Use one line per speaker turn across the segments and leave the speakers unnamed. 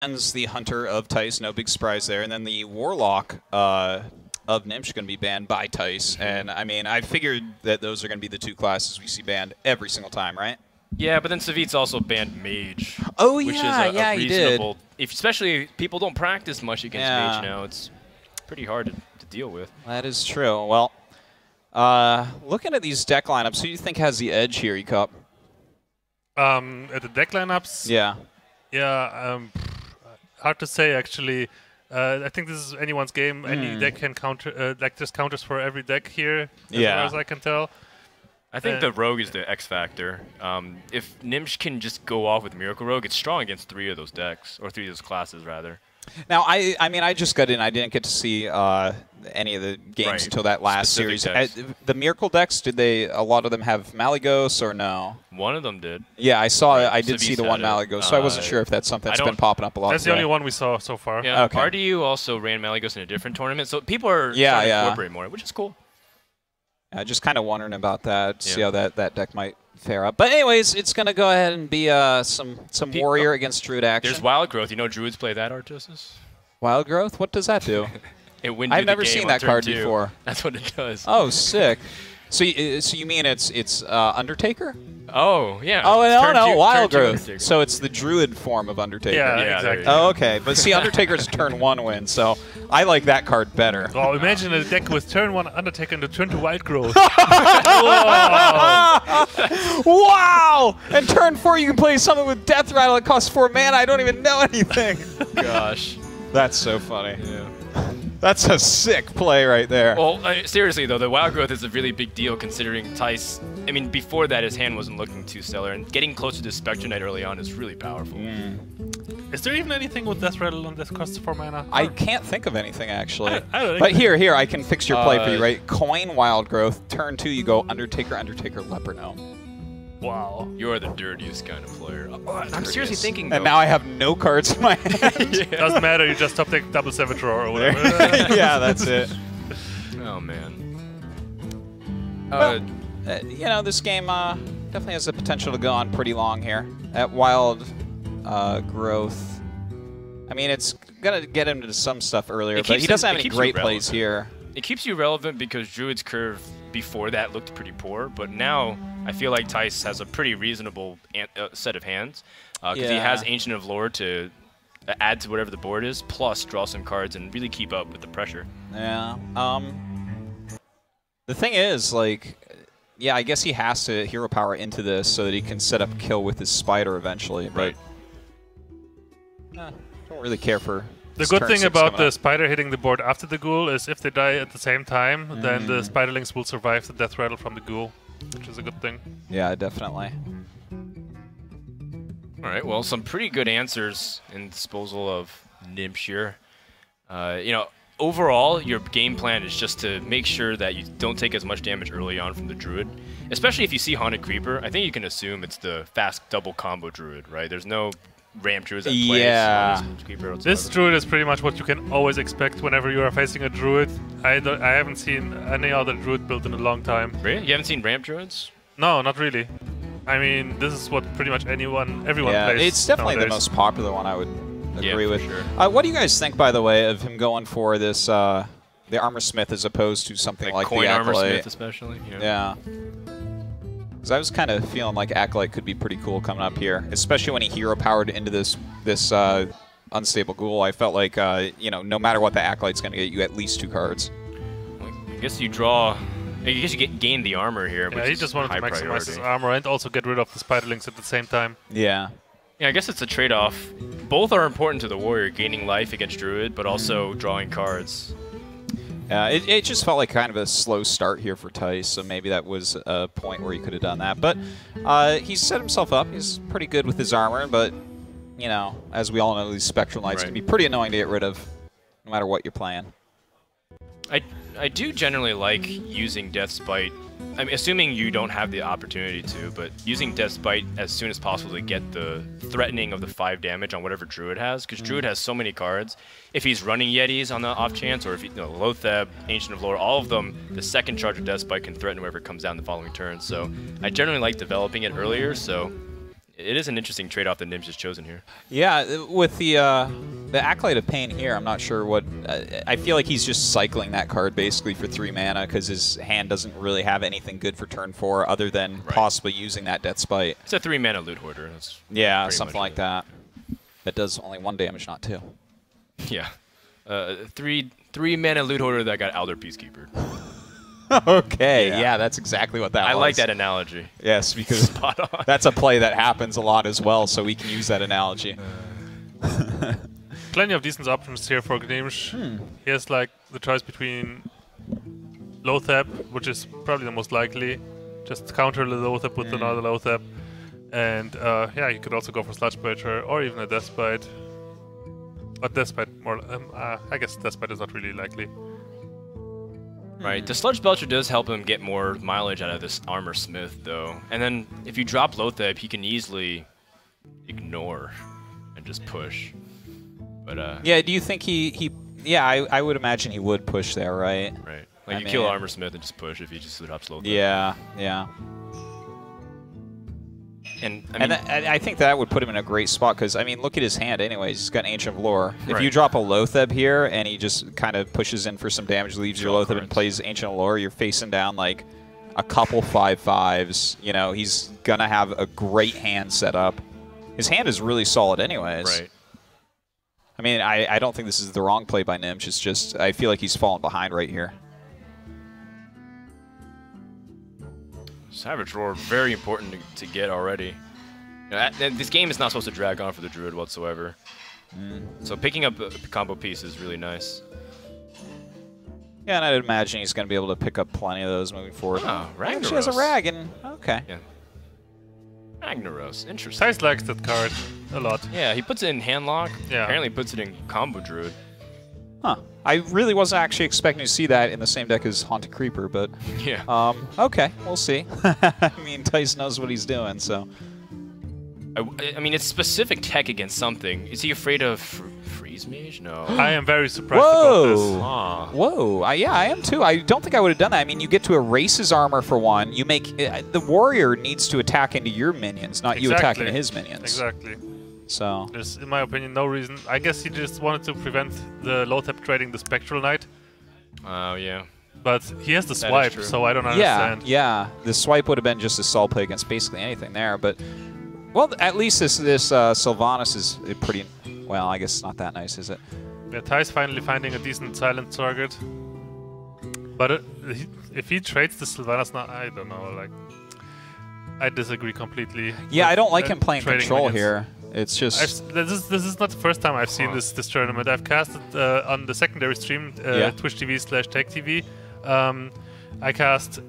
Bans the Hunter of Thijs, no big surprise there. And then the Warlock uh, of Gnimsh going to be banned by Thijs. And I mean, I figured that those are going to be the two classes we see banned every single time, right?
Yeah, but then Savjz also banned Mage.
Oh,
which
yeah,
is a,
yeah,
a
he did.
reasonable. If especially if people don't practice much against
Yeah.
Mage now, it's pretty hard to, to deal with.
That is true. Well, uh, looking at these deck lineups, who do you think has the edge here, Cup?
Um, at the deck lineups,
Yeah.
yeah, um, hard to say actually. Uh, I think this is anyone's game. Any
Hmm.
deck can counter, uh, like there's counters for every deck here, as
Yeah.
far as I can tell.
I think
Uh,
the Rogue is the X factor. Um, if Gnimsh can just go off with Miracle Rogue, it's strong against three of those decks, or three of those classes, rather.
Now, I I mean, I just got in. I didn't get to see uh, any of the games
Right.
until that last
Specific
series.
decks.
Uh, the Miracle decks, did they? A lot of them have Malygos or no?
One of them did.
Yeah, I saw.
Right,
I did see the one
had it.
Malygos, so I wasn't
Uh,
sure if that's something that's been popping up a lot.
That's the only one we saw so far.
Yeah,
Okay.
RDU also ran Malygos in a different tournament, so people are
Yeah,
starting
yeah.
to incorporate more, which is cool.
Uh, just kind of wondering about that. See how that, that deck might fare up. But anyways, it's gonna go ahead and be uh, some some warrior against druid action.
There's Wild Growth. You know Druids play that, Artosis?
Wild growth. What does that do?
It wins
I've never seen that card
two.
before.
That's what it does.
oh, sick. So, you, uh, so you mean it's it's uh, Undertaker?
Oh, yeah.
Oh
It's
no,
turn
no,
two-
Wild Growth. So it's the druid form of Undertaker.
Yeah,
Yeah,
exactly.
Oh, okay. But see, Undertaker's turn one win, so I like that card better.
Oh, imagine a deck with turn one Undertaker and a turn two Wild Growth.
wow! And turn four, you can play something with Death Rattle It costs four mana. I don't even know anything.
Gosh.
That's so funny.
Yeah.
That's a sick play right there.
Well, uh, seriously though, the wild growth is a really big deal considering Thijs. I mean, before that, his hand wasn't looking too stellar, and getting closer to Spectral Knight early on is really powerful.
is there even anything with Death Rattle on this costs four mana?
I can't think of anything actually.
I- I don't
but here, here, I can fix your play for you,
Uh,
right? Coin Wild Growth. Turn two, you go Undertaker, Undertaker, Leper Gnome.
Wow.
You're the dirtiest kind of player. Uh, I'm seriously
Dirtiest.
thinking.
And
though-
now I have no cards in my hand. yeah.
Doesn't matter, you just top deck double seven draw or whatever.
yeah, that's it.
Oh man.
Well,
Uh,
uh, you know, this game uh, definitely has the potential to go on pretty long here. At Wild uh, Growth, I mean, it's gonna get him to some stuff earlier, but he doesn't
him-
have any great plays here.
it keeps you relevant because Druid's curve before that looked pretty poor, but now I feel like Thijs has a pretty reasonable an- uh, set of hands because he
Yeah.
has Ancient of Lore to uh, add to whatever the board is, plus draw some cards and really keep up with the pressure.
Yeah. Um. The thing is, like, yeah, I guess he has to hero power into this so that he can set up kill with his spider eventually. But
Right.
eh, don't really care for.
The good thing about the
up.
spider hitting the board after the ghoul is if they die at the same time, then
Mm.
the spiderlings will survive the death rattle from the ghoul, which is a good thing.
Yeah, definitely.
All right, well, some pretty good answers in disposal of Nimshir. Uh, you know, overall, your game plan is just to make sure that you don't take as much damage early on from the Druid. Especially if you see Haunted Creeper, I think you can assume it's the fast double combo Druid, right? There's no ramp Druids at play.
Yeah.
Creeper
This druid is pretty much what you can always expect whenever you are facing a druid. I, don't, I haven't seen any other druid built in a long time.
Really? You haven't seen ramp Druids?
No, not really. I mean, this is what pretty much anyone, everyone
Yeah,
plays.
it's definitely the most popular one. I would agree
for
with.
sure.
Uh, what do you guys think, by the way, of him going for this uh, the armor smith as opposed to something
Like,
like,
coin
the
armor
acolyte?
smith, especially. You know?
Yeah. Because I was kind of feeling like Acolyte could be pretty cool coming up here, especially when he hero powered into this this uh, unstable ghoul. I felt like uh, you know no matter what the Acolyte's going to get you at least two cards.
I guess you draw. I guess you get gain the armor here.
Yeah,
which
he just wanted to maximize
priority.
his armor and also get rid of the spiderlings at the same time.
Yeah.
Yeah, I guess it's a trade-off. Both are important to the warrior, gaining life against druid, but also drawing cards.
Uh, it, it just felt like kind of a slow start here for Thijs, so maybe that was a point where he could have done that. But uh, he's set himself up. He's pretty good with his armor, but you know, as we all know, these Spectral Knights
Right.
can be pretty annoying to get rid of, no matter what you're playing.
I I do generally like using Death's Bite. I'm assuming you don't have the opportunity to, but using Death's Bite as soon as possible to get the threatening of the five damage on whatever Druid has, because Druid has so many cards. If he's running Yetis on the off chance, or if he, you know, Loatheb, Ancient of Lore, all of them, the second charge of Death's Bite can threaten whoever comes down the following turn. So I generally like developing it earlier. So It is an interesting trade-off that Nim's just chosen here.
Yeah, with the uh, the Acolyte of Pain here, I'm not sure what. Uh, I feel like he's just cycling that card basically for three mana because his hand doesn't really have anything good for turn four other than
Right.
possibly using that Death's Bite.
It's a three-mana loot hoarder. That's
Yeah, something like
it.
that. That does only one damage, not two.
Yeah. Uh, three three mana loot hoarder that got Aldor Peacekeeper.
okay,
Yeah.
yeah. that's exactly what that
I
was.
like that analogy.
Yes, because
Spot on.
that's a play that happens a lot as well, so we can use that analogy.
Plenty of decent options here for Gnimsh.
Hmm.
He has like the choice between Loatheb, which is probably the most likely. Just counter the Loatheb with
Hmm.
another Loatheb. And uh, yeah, you could also go for Sludge Biter or even a Death Bite. But Death Bite more. Um, uh, I guess Death Bite is not really likely.
Right. The Sludge Belcher does help him get more mileage out of this Armor Smith, though. And then if you drop Loatheb, he can easily ignore and just push. But uh,
Yeah, do you think he he? Yeah, I, I would imagine he would push there, right?
right. Like
I
you kill Armor Smith and just push if he just drops Loatheb.
Yeah, yeah.
And I mean,
and I I think that would put him in a great spot because I mean, look at his hand. Anyways, he's got Ancient of Lore. If you drop a Loatheb here and he just kind of pushes in for some damage, leaves your Loatheb and plays Ancient of Lore, you're facing down like a couple five fives. You know, he's gonna have a great hand set up. His hand is really solid, anyways.
right.
I mean, I, I don't think this is the wrong play by Gnimsh. It's just I feel like he's falling behind right here.
Savage Roar, very important to, to get already. You know, and this game is not supposed to drag on for the Druid whatsoever.
Mm.
So picking up a combo piece is really nice.
Yeah, and I'd imagine he's going to be able to pick up plenty of those moving forward.
Oh,
Ragnaros. She has a
Ragnaros.
rag, and okay.
Yeah. Ragnaros, interesting.
Thijs likes that card a lot.
Yeah, he puts it in handlock.
Yeah.
Apparently puts it in combo druid.
Huh. I really wasn't actually expecting to see that in the same deck as Haunted Creeper, but
Yeah.
um, okay, we'll see. I mean, Thijs knows what he's doing, so
I, I mean, it's specific tech against something. Is he afraid of fr- freeze mage? No.
I am very surprised about this.
Whoa!
Ah.
Whoa! I, yeah, I am too. I don't think I would have done that. I mean, you get to erase his armor for one. You make uh, the warrior needs to attack into your minions, not you attack
Exactly.
into his minions.
Exactly.
So
There's, in my opinion, no reason. I guess he just wanted to prevent the Loatheb trading the Spectral Knight,
Oh, yeah.
but he has the swipe, so I don't
yeah,
understand.
yeah, yeah. the swipe would have been just a solid play against basically anything there. But well, at least this this uh, Sylvanas is pretty. Well, I guess it's not that nice, is it?
Yeah, Ty's finally finding a decent silent target. But uh, he, if he trades the Sylvanas now, I don't know. Like, I disagree completely.
Yeah, I don't like
uh,
him playing control
minions.
here. It's just
I've, this is this is not the first time I've seen this this tournament. I've casted uh, on the secondary stream, uh,
Yeah.
Twitch TV slash TaKeTV. Um, I cast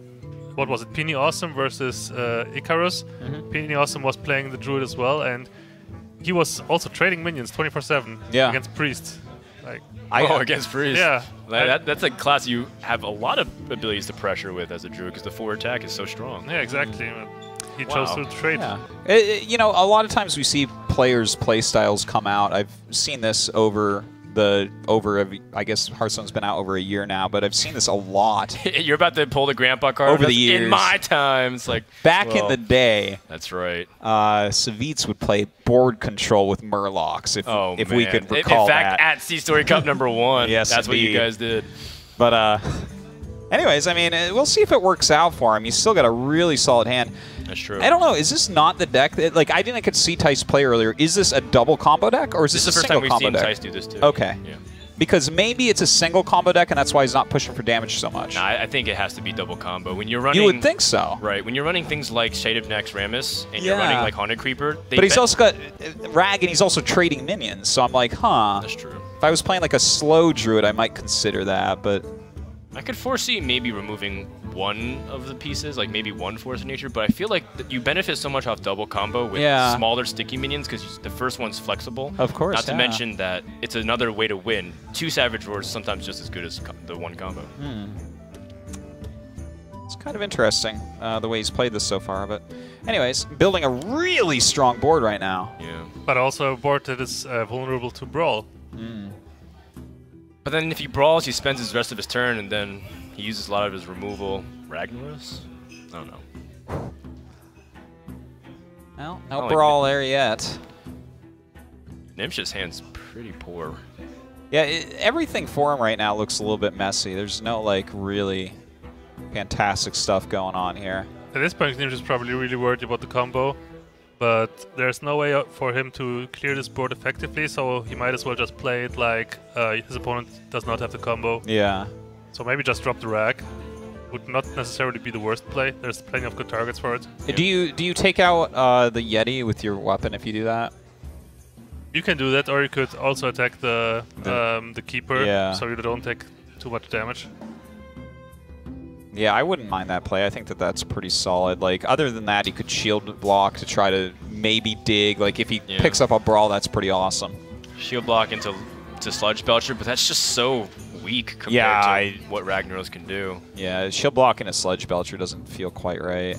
what was it, Peony Awesome versus uh, Icarus.
Mm-hmm.
Peony Awesome was playing the Druid as well, and he was also trading minions 24/7
Yeah.
against Priest. Like,
I,
oh, against freeze.
yeah,
That,
I-
that- that's a class you have a lot of abilities to pressure with as a druid because the forward attack is so strong.
yeah, exactly. He chose
Wow.
to trade.
Yeah. It- it- you know, a lot of times we see players' play styles come out. I've seen this over the over. a- I guess Hearthstone's been out over a year now, but I've seen this a lot.
You're about to pull the grandpa card
Over the years.
In my time, it's like
Back in the day,
That's right.
uh, Savjz would play board control with Murlocs, if
Oh
if
man.
we could recall
In fact,
that.
at SeatStory Cup number one,
Yes,
that's what you guys did.
But uh, anyways, I mean, uh, we'll see if it works out for him. He's still got a really solid hand.
That's true.
I don't know. Is this not the deck that like I didn't get to see Thijs play earlier? Is this a double combo deck or is
This
this,
is the
a
first time
single
we've
combo
seen
deck?
Thijs do this too.
Okay.
Yeah.
Because maybe it's a single combo deck and that's why he's not pushing for damage so much.
Nah, I I think it has to be double combo. When you're running,
you would think so.
Right, when you're running things like Shade of Naxxramas and
Yeah.
you're running like Haunted Creeper, they
But he's also got uh, Rag and he's also trading minions. So I'm like, huh.
That's true.
If I was playing like a slow druid, I might consider that. But
I could foresee maybe removing one of the pieces, like maybe one Force of Nature, but I feel like th- you benefit so much off double combo with
Yeah.
smaller sticky minions because the first one's flexible.
Of course,
Not to
yeah.
mention that it's another way to win. Two Savage Roars sometimes just as good as co- the one combo.
Hmm. it's kind of interesting uh, the way he's played this so far. But anyways, building a really strong board right now.
Yeah.
But also a board that is uh, vulnerable to brawl.
But then if he brawls, he spends his rest of his turn, and then he uses a lot of his removal. Ragnaros? I don't know.
Well, Well, no
like
brawl there yet.
Gnimsh's hand's pretty poor.
Yeah, it, everything for him right now looks a little bit messy. There's no like really fantastic stuff going on here.
At this point, Ninja is probably really worried about the combo, but there's no way for him to clear this board effectively, so he might as well just play it like uh, his opponent does not have the combo.
Yeah.
So maybe just drop the rack. Would not necessarily be the worst play. There's plenty of good targets for it.
Do you do you take out uh, the Yeti with your weapon if you do that?
You can do that, or you could also attack the
The-
um, the keeper,
Yeah.
so you don't take too much damage.
Yeah, I wouldn't mind that play. I think that that's pretty solid. Like, other than that, he could shield block to try to maybe dig. Like, if he
Yeah.
picks up a brawl, that's pretty awesome.
Shield block into to Sludge Belcher, but that's just so weak compared
Yeah,
to
I-
what Ragnaros can do.
Yeah, shield block in a Sludge Belcher doesn't feel quite right.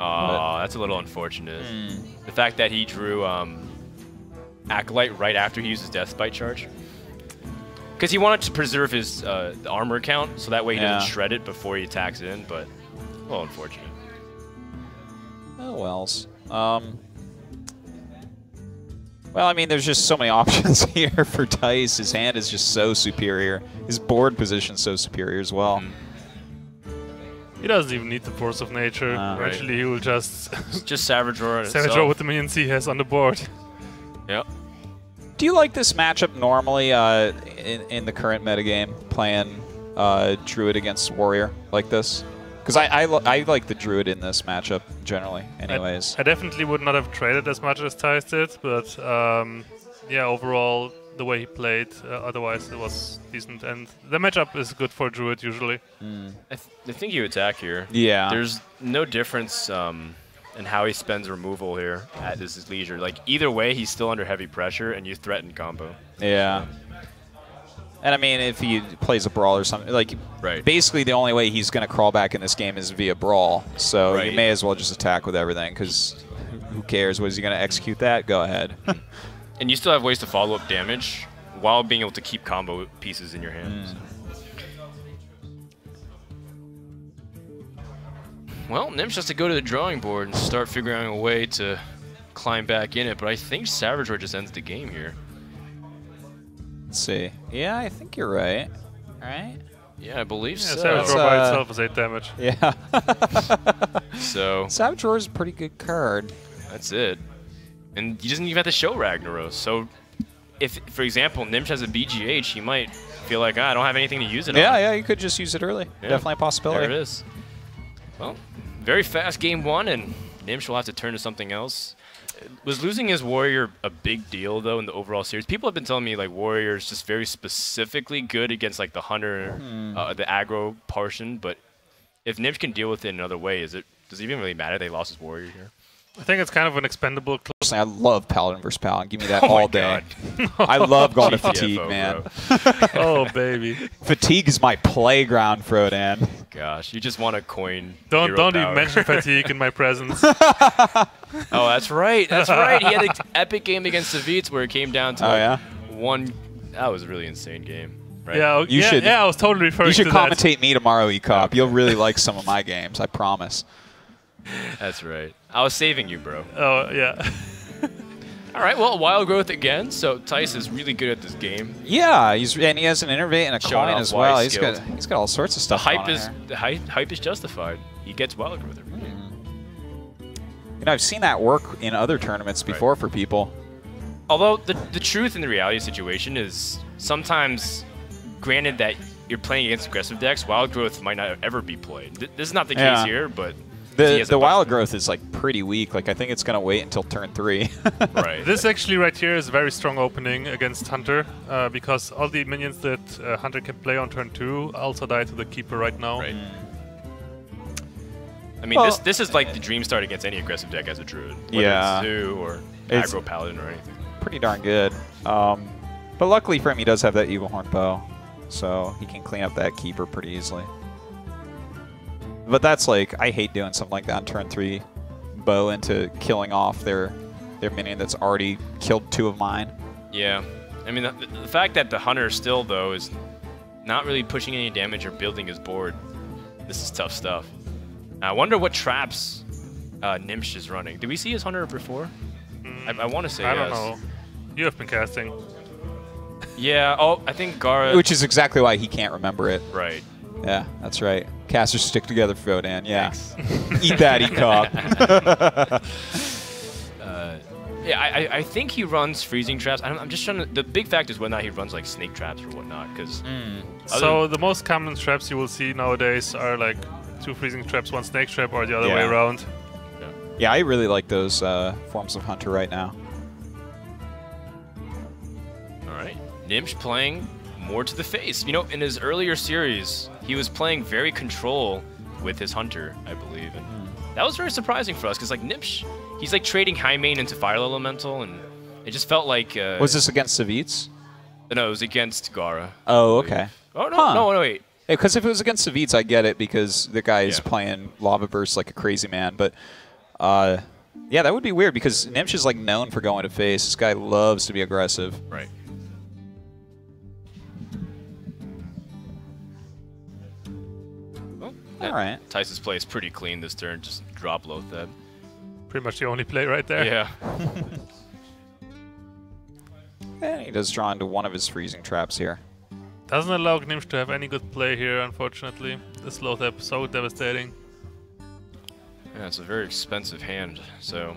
Oh, that's a little unfortunate.
Hmm.
The fact that he drew um, Acolyte right after he used his Death Bite charge. Because he wanted to preserve his uh, armor count, so that way he
Yeah.
doesn't shred it before he attacks in, but a little unfortunate.
Oh, wells. Um, well, I mean, there's just so many options here for Thijs. His hand is just so superior. His board position's so superior as well.
Mm.
He doesn't even need the force of nature.
Right.
Eventually, he will just
Just Savage Roar. in
savage
itself.
roll with the minions he has on the board.
Yep.
Do you like this matchup normally uh, in, in the current metagame, playing uh, Druid against Warrior like this? Because I, I, I like the Druid in this matchup generally, anyways.
I, I definitely would not have traded as much as Thijs did, but um, yeah, overall, the way he played, uh, otherwise it was decent. And the matchup is good for Druid usually.
I, th I think you attack here.
Yeah.
There's no difference um, in how he spends removal here at his leisure. Like, either way, he's still under heavy pressure, and you threaten combo.
Yeah. And I mean, if he plays a brawl or something, like
Right.
basically the only way he's going to crawl back in this game is via brawl. So
Right.
you may as well just attack with everything because who cares? Was he going to execute that? Go ahead.
And you still have ways to follow up damage while being able to keep combo pieces in your hands. Mm. Well, Gnimsh has to go to the drawing board and start figuring out a way to climb back in it, but I think Savage Roar just ends the game here.
Let's see. Yeah, I think you're right. All right.
Yeah, I believe
Yeah,
so.
Savage
That's,
Roar by
uh,
itself is 8 damage.
Yeah.
So
Savage Roar is a pretty good card.
that's it. And he doesn't even have to show Ragnaros. So if, for example, Gnimsh has a BGH, he might feel like, ah, I don't have anything to use it
Yeah,
on.
yeah, you could just use it early.
Yeah.
Definitely a possibility.
There it is. Well, very fast game one, and Gnimsh will have to turn to something else. Was losing his warrior a big deal though in the overall series? People have been telling me like warrior is just very specifically good against like the hunter,
Hmm.
uh, the aggro portion. But if Gnimsh can deal with it in another way, is it does it even really matter they lost his warrior here?
I think it's kind of an expendable cl-
Personally, I love Paladin versus Paladin. Give me that
Oh
all day.
God.
I love going to fatigue, man.
Oh, baby.
Fatigue is my playground, Frodan.
Gosh, you just want to coin.
Don't
hero
don't
power.
even mention fatigue in my presence.
Oh, that's right. That's right. He had an epic game against Savjz where it came down to
Oh,
like,
yeah?
one. That was a really insane game. Right?
yeah,
You
yeah,
should-
yeah, I was totally referring
You should
to that.
commentate me tomorrow, Ekop. You'll really like some of my games, I promise.
That's right. I was saving you, bro.
Oh, yeah.
All right. Well, wild growth again. So Thijs is really good at this game.
Yeah, he's and he has an innervate and a
Showing
coin as well.
he's
He's got he's got all sorts of stuff.
The
stuff.
hype
on
is
here.
the hype, hype is justified. He gets wild growth.
You know, I've seen that work in other tournaments before for people.
Although the the truth in the reality situation is sometimes, granted that you're playing against aggressive decks, wild growth might not ever be played. This is not the case
Yeah.
here, but he
The the wild growth is like pretty weak. Like I think it's gonna wait until turn three.
right.
This actually right here is a very strong opening against Hunter uh, because all the minions that uh, Hunter can play on turn two also die to the Keeper right now.
Right. I mean,
Well-
this this is like the dream start against any aggressive deck as a druid. Whether
Yeah.
It's Zoo or
It's-
aggro paladin or anything.
pretty darn good. Um, but luckily for him, he does have that eaglehorn bow, so he can clean up that keeper pretty easily. But that's like I hate doing something like that on turn three, bow into killing off their their minion that's already killed two of mine.
Yeah. I mean, the, the fact that the hunter still though is not really pushing any damage or building his board. This is tough stuff. I wonder what traps uh, Gnimsh is running. Did we see his hunter before? I, I want to say
I don't know. You have been casting.
Yeah. Oh, I think Gaara.
Which is exactly why he can't remember it.
right.
Yeah, that's right. Casters stick together, Frodan. Yeah. Eat that, Ekop.
Uh, yeah, I, I- I think he runs freezing traps. I don't, I'm just trying to. The big fact is whether or not he runs like snake traps or whatnot. Because
So the most common traps you will see nowadays are like two freezing traps, one snake trap, or the other way
Yeah.
around.
yeah, I really like those uh, forms of Hunter right now.
all right, Gnimsh playing more to the face. You know, in his earlier series, he was playing very control with his hunter, I believe, and that was very surprising for us because like Gnimsh, he's like trading Highmane into fire elemental, and it just felt like. Uh,
Was this against Savjz?
No, it was against Gaara.
Oh, okay.
Oh no,
Huh.
no, no, wait.
Because if it was against Savjz, I get it because the guy is
Yeah.
playing Lava Burst like a crazy man. But uh, yeah, that would be weird because Gnimsh is like known for going to face. This guy loves to be aggressive.
Right.
All right.
Tyson's play is pretty clean this turn. Just drop Loatheb.
Pretty much the only play right there.
Yeah.
And he does draw into one of his freezing traps here.
Doesn't allow Gnimsh to have any good play here, unfortunately. This Loatheb so devastating.
Yeah, it's a very expensive hand. So,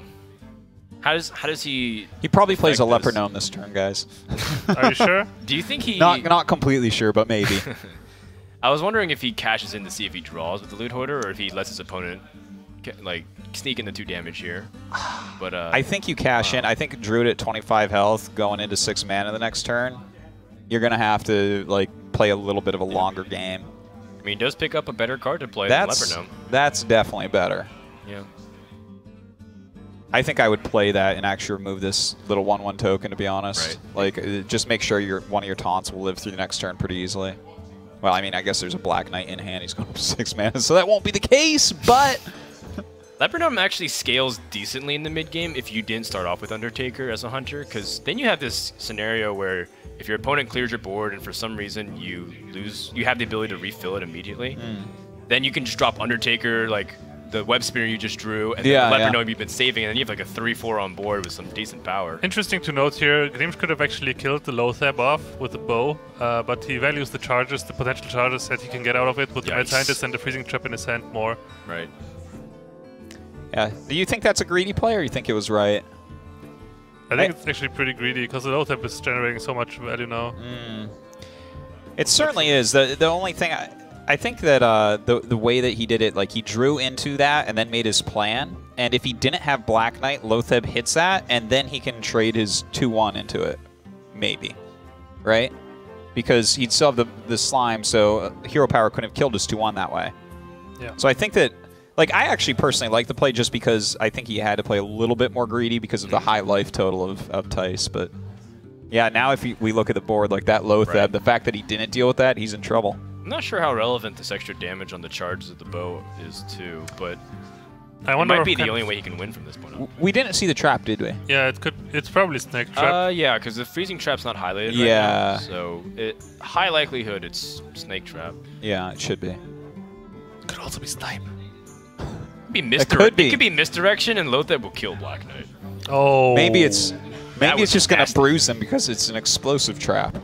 how does how does he?
He probably plays a
Affect this.
Leper Gnome this turn, guys.
Are you sure?
Do you think he?
Not not completely sure, but maybe.
I was wondering if he cashes in to see if he draws with the loot hoarder, or if he lets his opponent like sneak in the two damage here. But uh,
I think you cash in. I think Druid at 25 health going into six mana the next turn. You're gonna have to like play a little bit of a longer game.
I mean, he does pick up a better card to play
That's
than Gnome.
that's definitely better.
Yeah.
I think I would play that and actually remove this little one-one token. To be honest,
Right.
like uh, just make sure your one of your taunts will live through the next turn pretty easily. Well, I mean, I guess there's a Black Knight in hand. He's going up six mana, so that won't be the case. But
Leper actually scales decently in the mid game if you didn't start off with Undertaker as a hunter, because then you have this scenario where if your opponent clears your board and for some reason you lose, you have the ability to refill it immediately.
Hmm.
Then you can just drop Undertaker, like the web spinner you just drew, and
Yeah,
then Leper
yeah.
Gnome you've been saving, and then you have like a 3-4 on board with some decent power.
Interesting to note here, Gnimsh could have actually killed the Loatheb off with the bow, uh, but he values the charges, the potential charges that he can get out of it with the Mad
Yikes.
Scientist and the Freezing Trap in his hand more.
Right.
yeah, do you think that's a greedy play, or you think it was right?
I think
I-
it's actually pretty greedy because the Loatheb is generating so much value now.
It certainly is. the The only thing I, I think that uh, the the way that he did it, like he drew into that and then made his plan. And if he didn't have Black Knight, Loatheb hits that, and then he can trade his two one into it, maybe, right? Because he'd still have the the slime, so uh, Hero Power couldn't have killed his two one that way.
Yeah.
So I think that. Like I actually personally like the play just because I think he had to play a little bit more greedy because of the high life total of, of Thijs, but yeah, now if he, we look at the board like that Loatheb,
Right.
the fact that he didn't deal with that, he's in trouble.
I'm not sure how relevant this extra damage on the charges of the bow is too, but
I
it might be the only way he can win from this point on.
We didn't see the trap, did we?
Yeah, it could. It's probably Snake Trap.
Uh, yeah, because the freezing trap's not highlighted right
Yeah.
now, so it high likelihood it's snake trap.
Yeah, it should be.
could also be Snipe.
Could be
It could be.
It could be misdirection, and Loatheb will kill Black Knight.
Oh.
Maybe it's maybe it's just gonna bruise them because it's an explosive trap.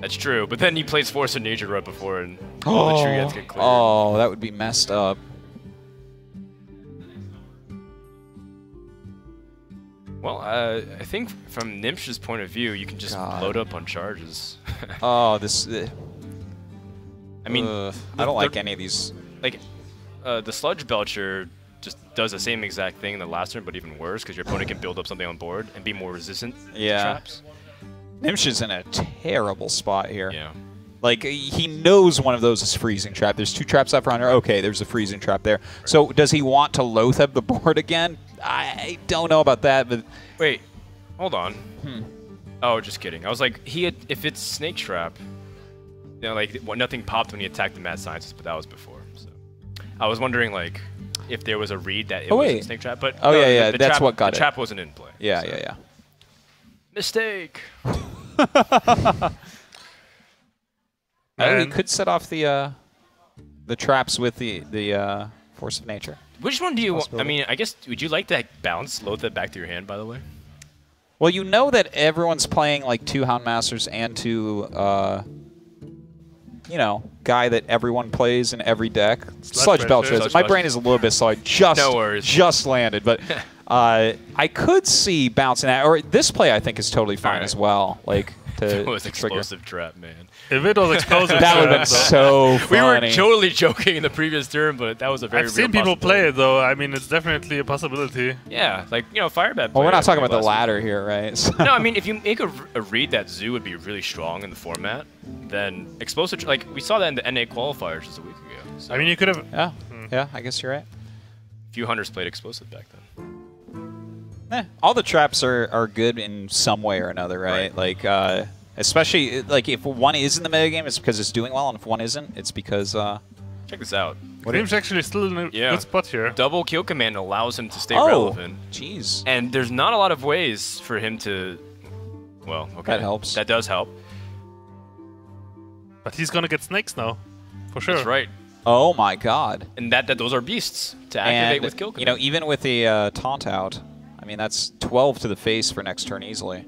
That's true, but then he plays Force of Nature right before, and all the tree heads get cleared.
oh, that would be messed up.
Well, uh, I think from Gnimsh's point of view, you can just
God.
load up on charges.
Oh, this. Uh,
I mean, the-
I don't like any of these.
like uh, the sludge belcher just does the same exact thing in the last turn, but even worse because your opponent can build up something on board and be more resistant to
Yeah.
traps.
Gnimsh is in a terrible spot here.
Yeah.
Like he knows one of those is freezing trap. There's two traps up front. Okay, there's a freezing trap there. So does he want to Loatheb the board again? I don't know about that, but
Wait, hold on.
Hmm.
Oh, just kidding. I was like, he had, if it's snake trap, you know, like nothing popped when he attacked the mad scientist, but that was before. So I was wondering like if there was a read that it
Oh,
was
wait.
a snake trap, but
Oh,
no,
yeah,
the-
yeah,
the
that's
trap,
what got
the
it.
trap wasn't in play.
yeah,
so.
yeah, yeah.
Mistake.
Oh, he could set off the uh, the traps with the the uh, Force of nature.
Which one do you? want? I mean, I guess would you like that bounce? Load that back to your hand, by the way.
Well, you know that everyone's playing like two Houndmasters and two, uh, you know, guy that everyone plays in every deck. Sludge
Belcher.
Belcher. My brain is a little bit slow. I just
No
just landed, but uh, I could see bouncing that. Or this play, I think, is totally fine
Alright.
as well. Like to,
It was
to trigger.
explosive trap, man.
If it was explosive, trap,
That would have been
so.
so
We were totally joking in the previous turn, but that was a very.
I've seen
real
people play it though. I mean, it's definitely a possibility.
Yeah, like you know, Firebat.
well, we're not talking about the
last week.
ladder here, right? So-
no, I mean, if you make a, a read that Zoo would be really strong in the format, then explosive, like we saw that in the NA qualifiers just a week ago. So
I mean, you could have.
yeah, yeah. I guess you're right.
A few hunters played explosive back then.
Eh, all the traps are, are good in some way or another, right?
Right.
Like, uh, especially like if one is in the metagame, it's because it's doing well, and if one isn't, it's because uh,
Check this out.
What
Grim's actually still in a
Yeah.
good spot here.
Double kill command allows him to stay
oh,
relevant,
jeez,
and there's not a lot of ways for him to. Well, okay,
That helps.
That does help.
But he's gonna get snakes now, for sure.
That's right.
oh my God,
And that, that those are beasts to activate
and
with kill command.
you know even with the uh, taunt out, I mean that's 12 to the face for next turn easily,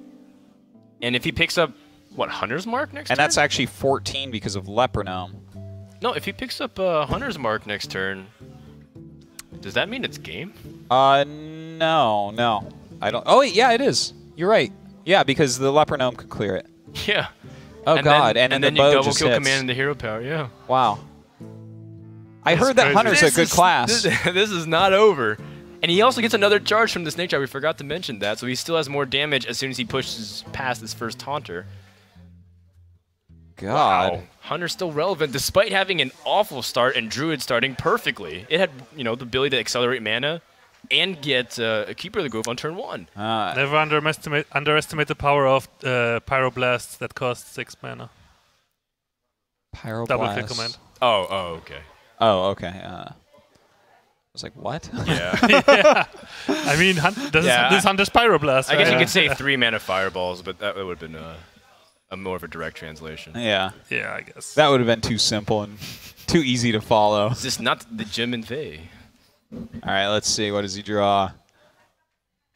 and if he picks up what Hunter's Mark next
and
turn?
that's actually 14 because of Leper Gnome.
no. If he picks up uh, Hunter's Mark next turn, does that mean it's game?
Uh, no, no, I don't. Oh yeah, it is. You're right. Yeah, because the Leper Gnome could clear it.
Yeah.
Oh
and
God,
then,
and,
then,
the
you double kill
hits.
command the hero power. Yeah.
Wow. I
That's
heard that
crazy.
Hunter's a good
is-
class.
This, this is not over. And he also gets another charge from the snake trap. We forgot to mention that. So he still has more damage as soon as he pushes past his first taunter.
God.
Wow. Hunter's still relevant despite having an awful start and Druid starting perfectly. It had, you know, the ability to accelerate mana and get uh, a Keeper of the Grove on turn one.
Uh,
Never underestimate underestimate the power of uh, Pyroblast that costs six mana.
Pyroblast.
Double kill command.
Oh, oh, okay.
Oh, okay. Uh, I was like, what?
Yeah.
I mean, hun- this,
Yeah,
is, this Hunter's Pyroblast.
I guess
right?
you could say three mana fireballs, but that would have been a, a more of a direct translation.
yeah.
Yeah, I guess.
That would have been too simple and too easy to follow.
Is this not the Jim and Faye?
All right, let's see. What does he draw?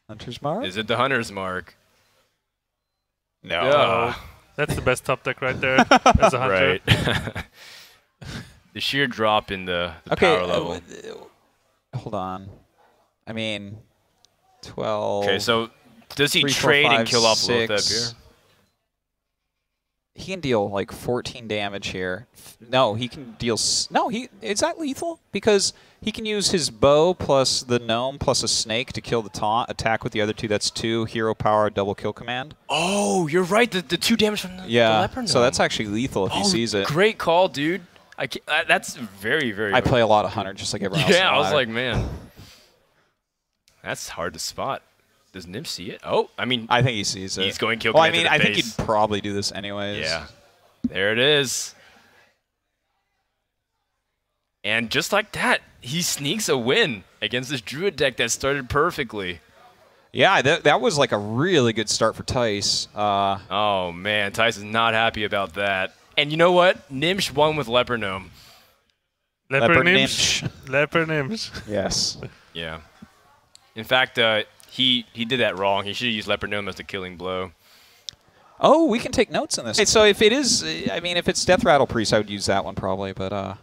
Hunter's Mark?
Is it the Hunter's Mark?
no.
Yeah.
That's the best top deck right there as a hunter.
Right. the sheer drop in the, the
Okay.
power
uh,
level.
uh, hold on. I mean, 12.
Okay, so does he
three, four,
trade and kill off Loatheb
six.
here?
He can deal like 14 damage here. No, he can deal. S- no, he is that lethal because he can use his bow plus the gnome plus a snake to kill the taunt. Attack with the other two. That's two hero power double kill command.
Oh, you're right. The, the two damage from the,
Yeah.
the leper
so that's actually lethal if he
Oh,
sees it.
Great call, dude. I uh, that's very very.
I play a lot of hunter just like everyone else.
Yeah, I was like, man, that's hard to spot. Does Nim see it? Oh, I mean,
I think he sees it.
He's going kill
Well, I mean, I think he'd probably do this anyways.
yeah, there it is. And just like that, he sneaks a win against this Druid deck that started perfectly.
Yeah, that, that was like a really good start for Thijs. Uh,
Oh man, Thijs is not happy about that. And you know what? Gnimsh won with Leper Gnome.
Leper,
Leper
Gnimsh. Leper Gnimsh.
yes.
Yeah. In fact, uh, he he did that wrong. He should have used Leper Gnome as the killing blow.
Oh, we can take notes on this. Okay, so if it is, uh, I mean, if it's Death Rattle Priest, I would use that one probably. But uh,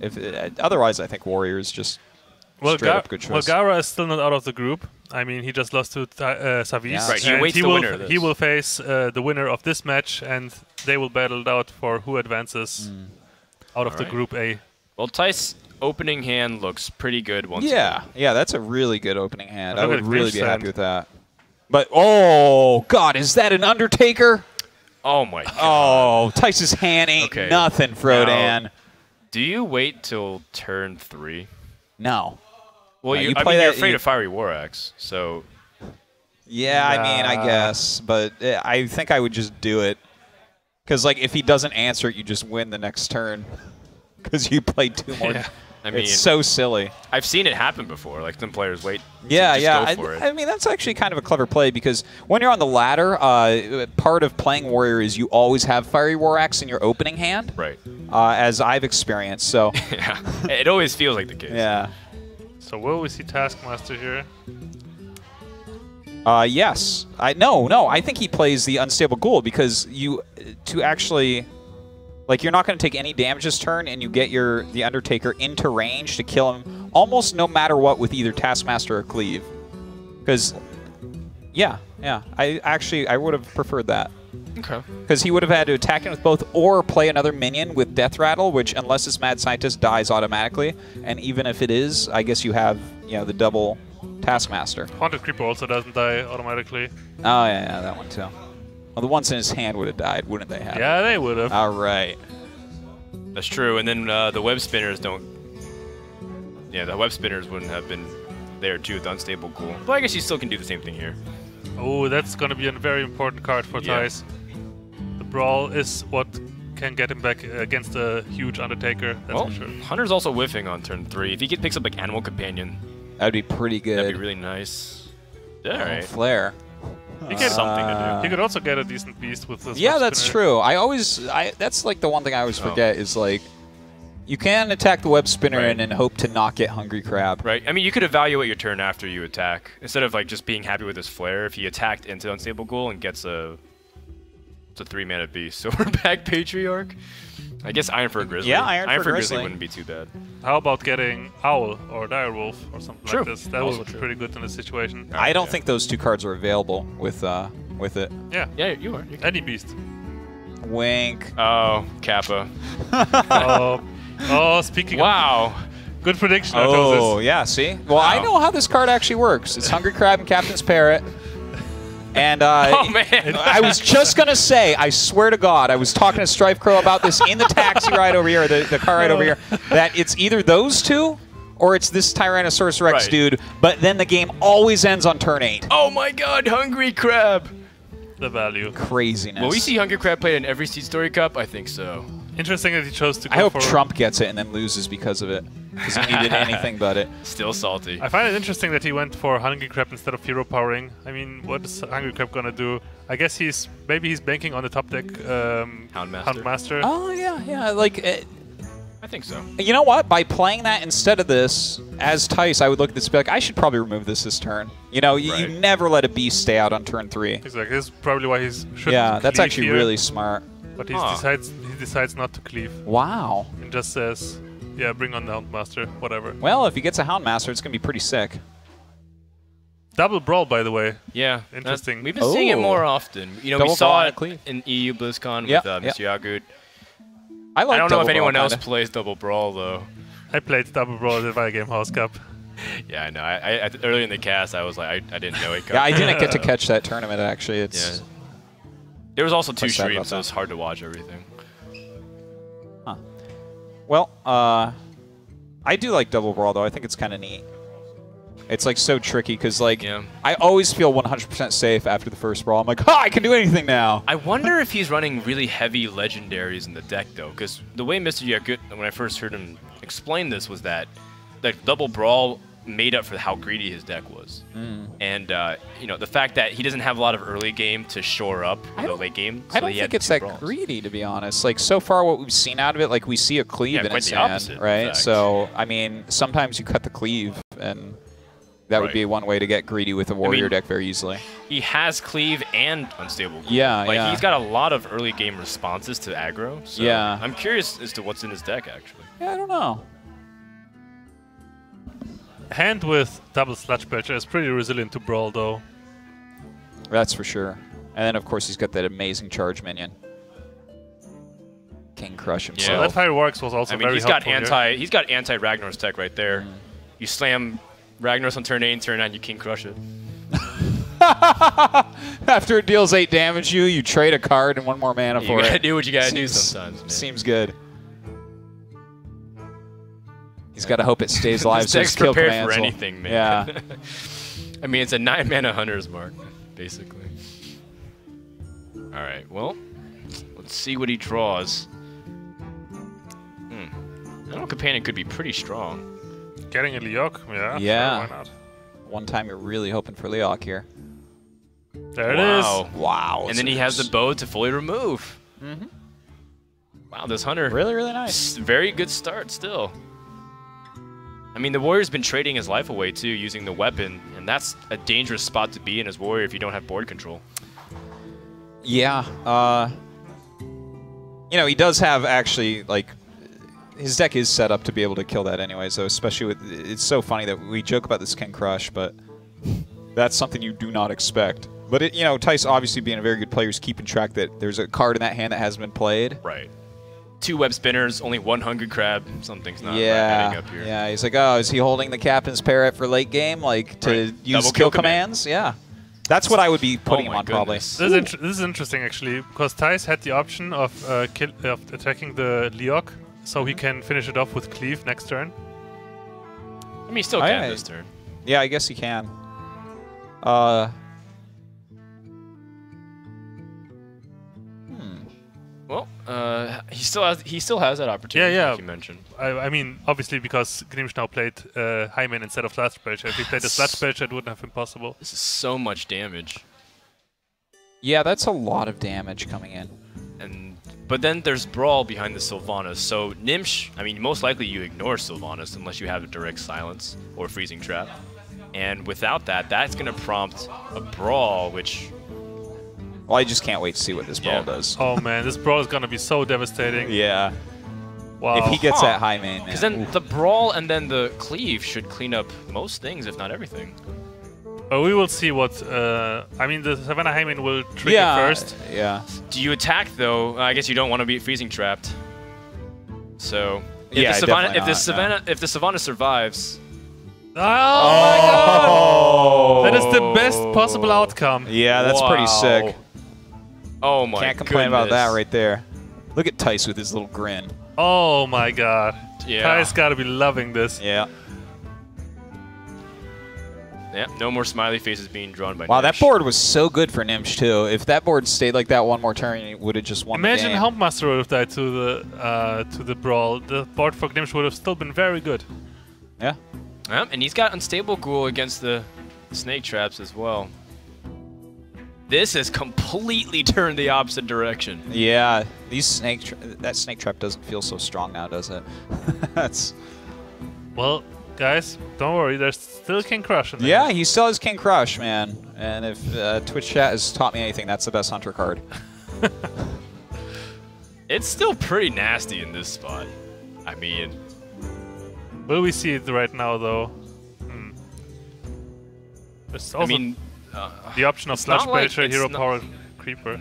if uh, otherwise, I think Warrior is just
Well,
straight
Ga-
up good choice.
well. Gaara is still not out of the group. I mean, he just lost to uh, Savjz.
Yeah. Right,
he
and he
the
will,
winner of
He will face uh, the winner of this match, and they will battle it out for who advances
Hmm.
out of the Group A.
Well, Thijs opening hand looks pretty good once.
yeah, yeah, that's a really good opening hand.
Look
I would really be
Grimsand.
happy with that. But oh God, is that an Undertaker?
Oh my god.
Oh, Thijs's hand ain't
Okay.
nothing, Frodan.
Do you wait till turn three?
No.
Well,
No,
you,
you
I
play
mean, you're
that-
afraid
you-
of Fiery War Axe, so
Yeah, I mean, I guess, but uh, I think I would just do it because, like, if he doesn't answer it, you just win the next turn because you played two more.
Yeah.
I mean,
it's so silly.
I've seen it happen before. Like some players wait.
Yeah,
just
yeah.
Go
I,
it.
I mean, that's actually kind of a clever play because when you're on the ladder, uh, part of playing warrior is you always have fiery war axe in your opening hand,
right.
uh, as I've experienced. So,
yeah. It always feels like the case.
yeah.
So will we see Taskmaster here?
Uh, yes. I no, no. I think he plays the unstable ghoul because you to actually like you're not going to take any damage this turn, and you get your the Undertaker into range to kill him almost no matter what with either Taskmaster or Cleave. Because yeah, yeah. I actually I would have preferred that
Okay.
because he would have had to attack him with both or play another minion with Death Rattle, which unless it's Mad Scientist dies automatically, and even if it is, I guess you have you know the double Taskmaster.
Haunted Creeper also doesn't die automatically.
Oh yeah, yeah, that one too. Well, the ones in his hand would have died, wouldn't they have?
Yeah, they would have.
All right.
That's true. And then uh, the web spinners don't. Yeah, the web spinners wouldn't have been there too with the unstable ghoul. But I guess you still can do the same thing here.
Oh, that's gonna be a very important card for
Yeah.
Thijs. The Brawl is what can get him back against a huge Undertaker, that's
well,
for sure.
Hunter's also whiffing on turn three. If he get, picks up like Animal Companion,
That'd be pretty good.
that'd be really nice. All right.
Flare.
He could, uh,
Something to do.
he could also get a decent beast with this.
Yeah, that's
spinner.
true. I always, I that's like the one thing I always
Oh.
forget is like, you can attack the web spinner
Right.
and, and hope to not get hungry crab.
Right. I mean, you could evaluate your turn after you attack instead of like just being happy with his flare. If he attacked into unstable ghoul and gets a, it's a three mana beast. So we're back patriarch. I guess Ironfur Grizzly.
Yeah, Ironfur
Grizzly.
Grizzly.
wouldn't be too bad.
How about getting Owl or Direwolf or something
True.
like this? That
Also
would be
true.
pretty good in this situation.
I don't
Yeah.
think those two cards are available with uh with it.
Yeah,
Yeah, you are. You
any beast.
Wink.
Oh, Kappa.
oh, oh, speaking of
Wow.
good prediction,
Oh
Artosis.
yeah, see. Well, I know how this card actually works. It's Hungry Crab and Captain's Parrot. And uh,
Oh man.
I was just gonna say, I swear to God, I was talking to StrifeCro about this in the taxi ride over here, the, the car ride over here, that it's either those two or it's this Tyrannosaurus Rex
Right.
dude, but then the game always ends on turn eight.
oh my God, Hungry Crab.
The value.
Craziness.
Will we see Hungry Crab played in every SeatStory Cup? I think so.
Interesting that he chose to go
I hope
for.
Trump gets it and then loses because of it. Because he needed anything but it.
Still salty.
I find it interesting that he went for Hungry Crab instead of Hero Powering. I mean, what is Hungry Crab gonna do? I guess he's maybe he's banking on the top deck um,
Houndmaster.
Houndmaster.
Oh yeah, yeah. Like, uh,
I think so.
you know what? By playing that instead of this, as Thijs, I would look at this and be like, I should probably remove this this turn. You know, you, you never let a beast stay out on turn three.
Exactly. This is probably why he's
Yeah, that's actually
here,
really smart.
But he
Huh.
decides he decides not to cleave
Wow.
and just says, "Yeah, bring on the Houndmaster, whatever."
Well, if he gets a Houndmaster, it's gonna be pretty sick.
Double brawl, by the way.
Yeah.
Interesting.
We've been seeing it
Oh.
more often. You know,
Double
we saw it
Cleave.
in EU BlizzCon
Yep,
with uh,
yep.
Mr. Yagut.
I like.
I don't know if anyone
Brawl,
else plays Double Brawl though.
I played double brawl at the Via Game House Cup.
Yeah, I know. I, I, I earlier in the cast, I was like, I, I didn't know it.
Yeah, I didn't get to catch that tournament. Actually, it's.
Yeah. There was also two streams, so it's hard to watch everything. Huh.
Well, uh, I do like Double Brawl though. I think it's kind of neat. It's like so tricky because like
Yeah.
I always feel 100% safe after the first brawl. I'm like, ha, I can do anything now.
I wonder if he's running really heavy legendaries in the deck though, because the way Mr. Yagut, when I first heard him explain this, was that like Double Brawl made up for how greedy his deck was,
Hmm.
and uh, you know the fact that he doesn't have a lot of early game to shore up the late game.
I don't think it's that
brawls.
greedy, to be honest. Like so far, what we've seen out of it, like we see a cleave
Yeah,
in
quite
its
the
hand,
opposite,
right?
fact.
So I mean, sometimes you cut the cleave, and that would be one way to get greedy with a warrior deck very easily.
He has cleave and unstable. Ghoul.
Yeah,
like
yeah.
he's got a lot of early game responses to aggro. So
Yeah.
I'm curious as to what's in his deck actually.
Yeah, I don't know.
Hand with double Sludge Belcher is pretty resilient to brawl, though.
That's for sure. And then of course he's got that amazing charge minion. King Krush
So
himself.
that Fireworks was also
I mean,
very
he's got
helpful here.
anti he's got anti Ragnar's tech right there.
Mm.
You slam Ragnaros on turn eight and turn nine, you king krush it.
After it deals eight damage you, you trade a card and one more mana
You
for
gotta
it.
do what you gotta do sometimes, man.
Seems good. He's got to hope it stays alive.
this
so
deck's
his kill
prepared for
will-
anything, man.
Yeah.
I mean, it's a nine mana hunter's mark, basically. All right, well, let's see what he draws. Hmm. Animal Companion could be pretty strong.
Getting a Leokk, yeah.
Yeah.
Sure, why not?
One time you're really hoping for Leokk here.
There it is.
wow.
Wow.
And then he has the bow to fully remove.
Mm -hmm.
Wow, this hunter.
Really, really nice.
Very good start still. I mean, the warrior's been trading his life away too, using the weapon, and that's a dangerous spot to be in as warrior if you don't have board control.
Yeah. Uh, you know, he does have actually like his deck is set up to be able to kill that anyway. So especially with it's so funny that we joke about this King Krush, but that's something you do not expect. But it, you know, Thijs obviously being a very good player is keeping track that there's a card in that hand that hasn't been played.
Right. Two web spinners, only one hungry crab. Something's not right
yeah,
adding up here.
yeah. He's like, oh, is he holding the captain's parrot for late game, like to
Right.
use
Double
kill
kill command.
commands? Yeah, that's what I would be putting
Oh
him
my
on probably.
This is, this is interesting actually, because Thijs had the option of, uh, kill- of attacking the Leokk, so he can finish it off with Cleave next turn.
I mean, he still can
aye.
this turn.
Yeah, I guess he can. Uh.
Uh, he still has he still has that opportunity.
Yeah, yeah.
Like you mentioned.
I, I mean, obviously because Gnimsh now played uh, Highmane instead of Sludge Belcher. If he played the Sludge Belcher, it wouldn't have been possible.
This is so much damage,
Yeah, that's a lot of damage coming in.
and but then there's brawl behind the Sylvanas. So Gnimsh, I mean, most likely you ignore Sylvanas unless you have a direct silence or freezing trap. And without that, that's gonna prompt a brawl, which
Well, I just can't wait to see what this brawl
Yeah.
does.
Oh man, this brawl is gonna be so devastating.
Yeah.
Wow.
If he gets
Huh.
that Highmane,
because
man.
then the brawl and then the cleave should clean up most things, if not everything.
But we will see what. Uh, I mean, the Sylvanas Highmane will trigger
yeah,
first.
Yeah.
Do you attack though? I guess you don't want to be freezing trapped. So if
Yeah,
the
Sylvanas,
if the
not, no.
Sylvanas, if the Sylvanas survives,
Oh, my god!
Oh.
That is the best possible outcome.
Yeah, that's pretty sick.
Oh my
Can't complain about that right there. Look at Thijs with his little grin.
Oh my god.
Yeah.
Kai's gotta be loving this.
Yeah.
Yeah, no more smiley faces being drawn by.
Wow, that board was so good for Gnimsh too. If that board stayed like that one more turn, it would have just won
Imagine
the game.
Houndmaster would have died to the uh, to the brawl. The board for Gnimsh would have still been very good.
Yeah.
Yeah, and he's got unstable ghoul against the snake traps as well. This has completely turned the opposite direction.
Yeah. These snake tra- that snake trap doesn't feel so strong now, does it? That's
Well, guys, don't worry. There's still King Krush in there.
Yeah, he still has King Krush, man. And if uh, Twitch chat has taught me anything, that's the best hunter card.
It's still pretty nasty in this spot. I mean,
Will we see it right now, though? Hmm.
I mean, uh,
the option of
it's
Slash
not like-
Hero Power Creeper.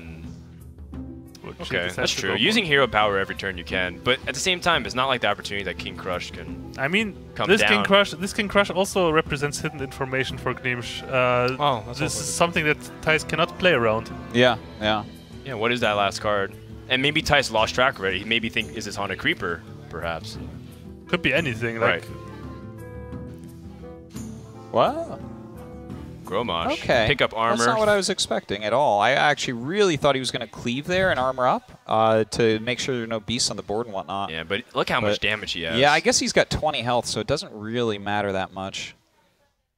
which
okay, that's true. Using hero power every turn you can, but at the same time, it's not like the opportunity that King Krush can.
I mean,
come
this King. Krush, this King Krush also represents hidden information for Gnimsh. Uh,
Oh, that's
this
also
is something that Thijs cannot play around.
Yeah, yeah.
Yeah, what is that last card? And maybe Thijs lost track already. He maybe think is this on a creeper, perhaps.
Could be anything. Like,
Right.
Wow.
Grommash.
Okay.
Pick up armor.
That's not what I was expecting at all. I actually really thought he was going to cleave there and armor up uh, to make sure there are no beasts on the board and whatnot.
Yeah, but look how
But-
much damage he has.
Yeah, I guess he's got 20 health, so it doesn't really matter that much.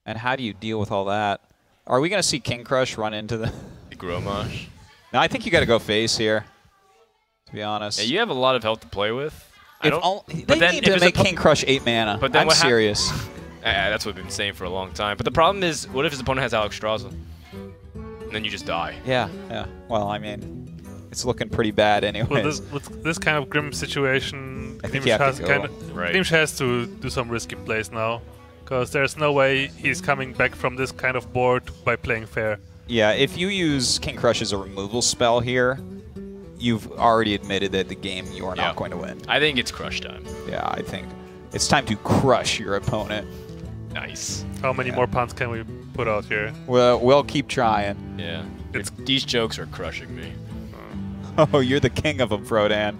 And how do you deal with all that? Are we going to see King Krush run into the...
Grommash.
no, I think you got to go face here, to be honest.
Yeah, you have a lot of health to play with. I don't.
all- they
but then
need to make King Krush 8 mana.
But then
I'm serious.
Yeah, that's what we've been saying for a long time. But the problem is, what if his opponent has Alexstrasza? And then you just die.
yeah, yeah. Well, I mean, it's looking pretty bad anyway.
with this, with this kind of grim situation,
I think
Gnimsh
you have to
has, kind of,
Right.
Gnimsh has to do some risky plays now. Because there's no way he's coming back from this kind of board by playing fair.
Yeah, if you use King Krush as a removal spell here, you've already admitted that the game you are
Yeah.
not going to win.
I think it's crush time.
Yeah, I think it's time to crush your opponent.
Nice.
How many more puns can we put out here?
Well, we'll keep trying.
Yeah.
It's-
These jokes are crushing me.
Oh, you're the king of them, Frodan.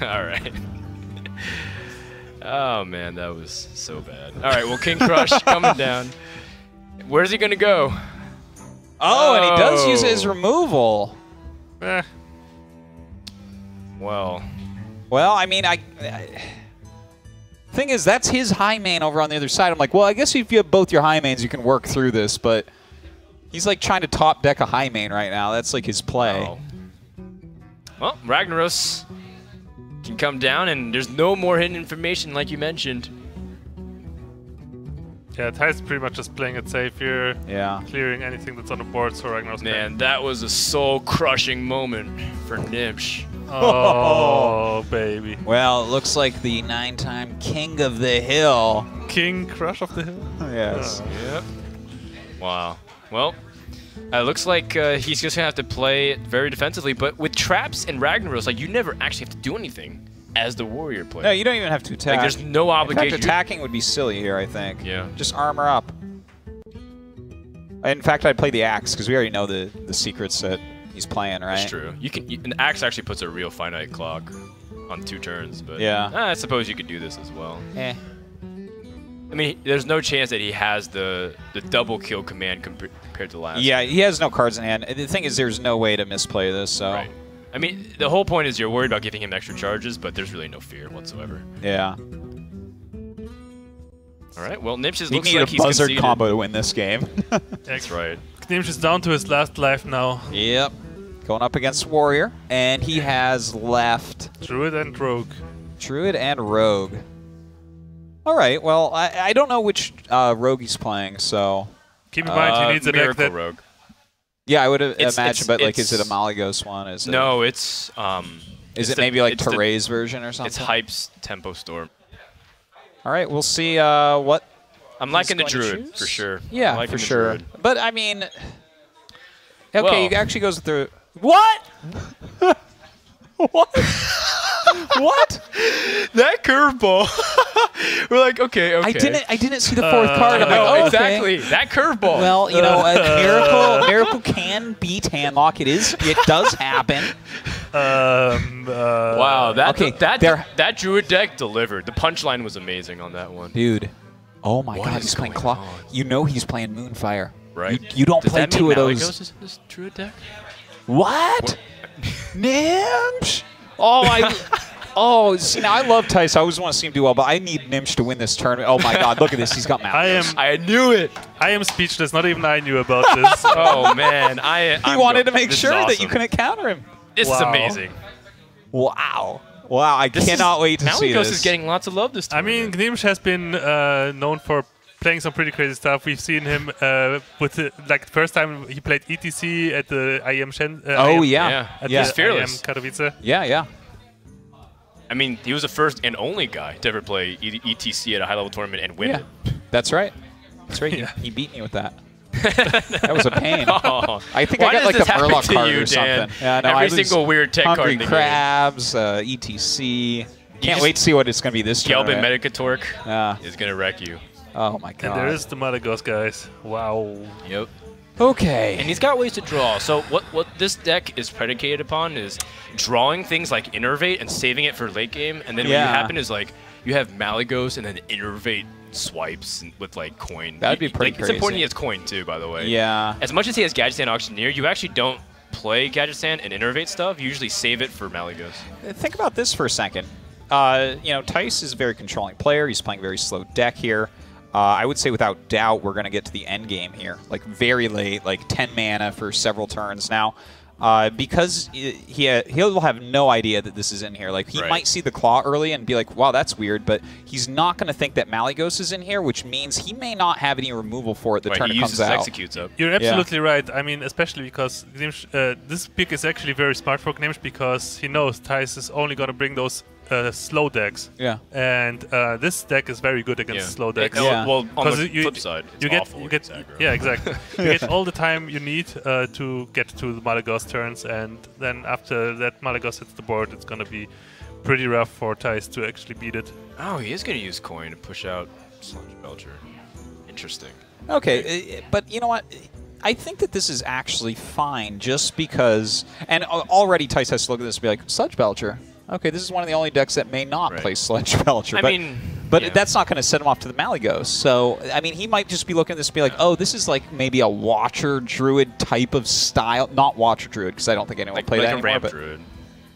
All right. Oh man, that was so bad. All right, well, King Krush coming down. Where's he gonna go?
Oh, and he does use his
Oh.
removal.
Eh,
Well,
Well, I mean, I, I thing is, that's his Highmane over on the other side. I'm like, well, I guess if you have both your Highmanes, you can work through this, but he's like trying to top deck a Highmane right now. That's like his play.
Oh. Well, Ragnaros can come down, and there's no more hidden information like you mentioned.
Yeah, Ty's pretty much just playing it safe here,
Yeah.
clearing anything that's on the board so Ragnaros
Man, that was a soul-crushing moment for Gnimsh.
Oh, baby.
Well, it looks like the nine-time king of the hill.
King Krush of the Hill?
Yes.
Yep. Wow. Well, uh, looks like uh, he's just gonna have to play very defensively, but with traps and Ragnaros, like you never actually have to do anything as the warrior player.
No, you don't even have to attack.
like there's no
In
obligation.
fact, attacking would be silly here, I think.
Yeah.
Just armor up. In fact, I'd play the axe because we already know the the secrets that he's playing, right?
That's true. You can. You, an axe actually puts a real finite clock on two turns, but
Yeah.
uh, I suppose you could do this as well.
Eh.
I mean, there's no chance that he has the the double kill command compa- compared to last.
Yeah, he has no cards in hand. The thing is, there's no way to misplay this. So
Right. I mean, the whole point is you're worried about giving him extra charges, but there's really no fear whatsoever.
yeah,
All right. Well, Gnimsh
you
looks
need
like
a
he's
buzzard
conceded.
combo to win this game.
That's right.
Gnimsh is down to his last life now.
yep, going up against warrior, and he has left
Druid and Rogue.
druid and rogue. All right, well, I, I don't know which uh, rogue he's playing, so
Keep in mind,
Uh,
he needs a deck
Miracle
that
Rogue.
yeah, I would have
It's-
imagined.
it's-
but like, is it a
it's-
one? Is it,
No, it's um.
Is
it's
it
the-
maybe like
it's the-
Teray's version or something?
It's Hype's Tempo Storm.
All right, we'll see uh, what
I'm liking the Druid for sure.
Yeah, for sure.
Druid.
But I mean, okay,
Well-
he actually goes through. What? what? what?
That curveball. We're like, okay, okay.
I didn't. I didn't see the fourth card. I'm
No,
like, oh,
exactly.
Okay.
That curveball.
Well, you know, a miracle. Miracle can beat handlock. It is. It does happen.
Um, uh,
wow, that
okay,
that
there-
that Druid deck delivered. The punchline was amazing on that one.
Dude. Oh my
What
God, he's playing
going
Claw. You know he's playing Moonfire.
Right.
You, you don't
Does
play
that
two
mean
of those.
Malygos is in this Druid deck?
What? Gnimsh? Oh, I. Oh, see, now I love Thijs. I always want to see him do well, but I need Gnimsh to win this tournament. Oh my God, look at this. He's got Malygos.
I am
I knew it.
I am speechless. Not even I knew about this.
Oh man, I.
He
I'm
wanted
go-
to make
this is
sure that you
awesome.
couldn't counter him.
This is amazing.
Wow. Wow, I
This
cannot
is,
wait to see
Malygos
this.
is getting lots of love this time.
I mean, Gnimsh has been uh, known for playing some pretty crazy stuff. We've seen him uh, with the, like the first time he played ETC at the IEM Shen. Uh,
oh,
IEM
yeah.
Yeah.
At
Yeah.
the
He's fearless.
IEM Katowice.
Yeah, yeah.
I mean, he was the first and only guy to ever play E- ETC at a high level tournament and win
Yeah.
it.
That's right. That's right.
Yeah.
He, beat me with that. that was a pain.
Oh.
I think
Why
I got like
this
the
happen
Murloc
to
card
you,
or
Dan?
something. Yeah, no,
Every
I
single weird tech card
Hungry
in.
Crabs, uh, ETC. Can't wait to see what it's going to be this
Gelbin
tournament.
Mekkatorque
Yeah.
is gonna wreck you.
Oh my god.
And there is the Malygos guys. Wow.
Yep.
Okay.
And he's got ways to draw. So what what this deck is predicated upon is drawing things like Innervate and saving it for late game. And then what
Yeah.
you happen is like you have Malygos and then Innervate swipes with like coin.
That'd be pretty
like, It's important he has coin too, by the way.
yeah.
As much as he has Gadgetzan Auctioneer, you actually don't play Gadgetzan and Innervate stuff. You usually save it for Malygos.
Think about this for a second. Uh, you know, Thijs is a very controlling player. He's playing a very slow deck here. Uh, I would say without doubt we're going to get to the end game here, like very late, like 10 mana for several turns. Now, uh, because he he- he'll have no idea that this is in here. Like he
Right.
might see the claw early and be like, "Wow, that's weird," but he's not going to think that Malygos is in here, which means he may not have any removal for it the
Right,
turn
he
it
uses
comes out.
executes up.
You're absolutely right. I mean, especially because Gnimsh, uh, this pick is actually very smart for Gnimsh because he knows Thijs is only going to bring those uh, slow decks.
Yeah.
And uh, this deck is very good against
Yeah.
slow decks.
It-
Yeah.
Well, on
'Cause
the
you-
flip side, it's
you get,
awful
you get,
aggro.
yeah, exactly. you get all the time you need uh, to get to the Malygos turns, and then after that Malygos hits the board, it's gonna be pretty rough for Thijs to actually beat it.
Oh, he is going to use coin to push out Sludge Belcher. Interesting.
Okay, uh, but you know what? I think that this is actually fine just because, and already Thijs has to look at this and be like, Sludge Belcher. Okay, this is one of the only decks that may not
Right.
play Sludge Belcher.
I
but,
mean,
but
yeah.
that's not going to set him off to the Malygos. So, I mean, he might just be looking at this and be like, oh, this is like maybe a Watcher Druid type of style. Not Watcher Druid, because I don't think anyone
Like,
will play
like
that
a
anymore.
ramp
but
druid.